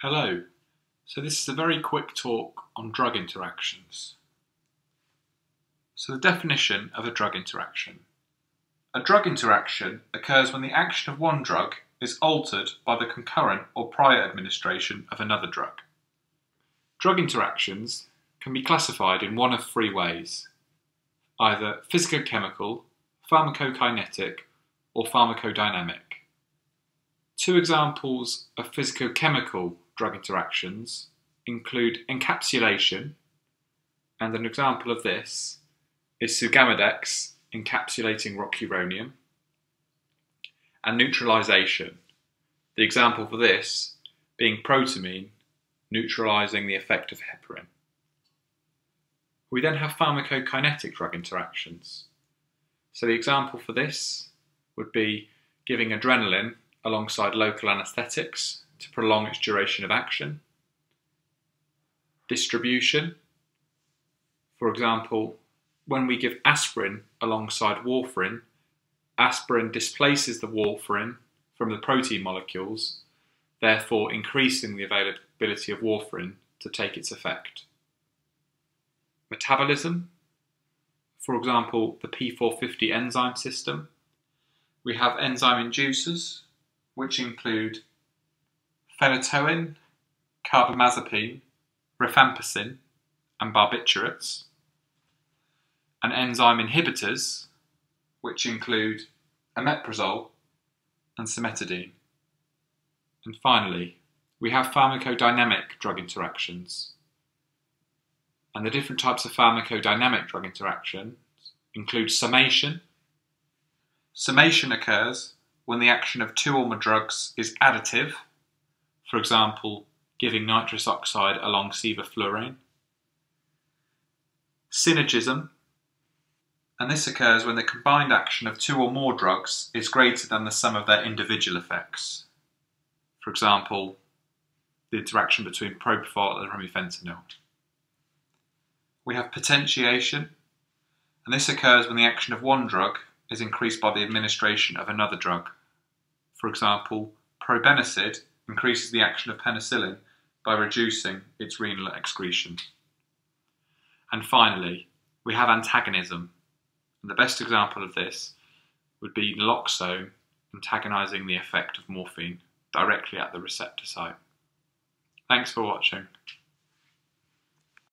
Hello, so this is a very quick talk on drug interactions. So the definition of a drug interaction. A drug interaction occurs when the action of one drug is altered by the concurrent or prior administration of another drug. Drug interactions can be classified in one of three ways, either physicochemical, pharmacokinetic, or pharmacodynamic. Two examples of physicochemical drug interactions include encapsulation, and an example of this is sugammadex encapsulating rocuronium, and neutralization. The example for this being protamine neutralizing the effect of heparin. We then have pharmacokinetic drug interactions. So the example for this would be giving adrenaline alongside local anaesthetics to prolong its duration of action. Distribution. For example, when we give aspirin alongside warfarin, aspirin displaces the warfarin from the protein molecules, therefore increasing the availability of warfarin to take its effect. Metabolism. For example, the P450 enzyme system. We have enzyme inducers, which include phenytoin, carbamazepine, rifampicin, and barbiturates, and enzyme inhibitors, which include omeprazole and cimetidine. And finally, we have pharmacodynamic drug interactions. And the different types of pharmacodynamic drug interactions include summation. Summation occurs when the action of two or more drugs is additive for example, giving nitrous oxide along sevoflurane. Synergism, and this occurs when the combined action of two or more drugs is greater than the sum of their individual effects. For example, the interaction between propofol and remifentanil. We have potentiation, and this occurs when the action of one drug is increased by the administration of another drug. For example, probenecid increases the action of penicillin by reducing its renal excretion. And finally, we have antagonism. And the best example of this would be naloxone antagonizing the effect of morphine directly at the receptor site. Thanks for watching.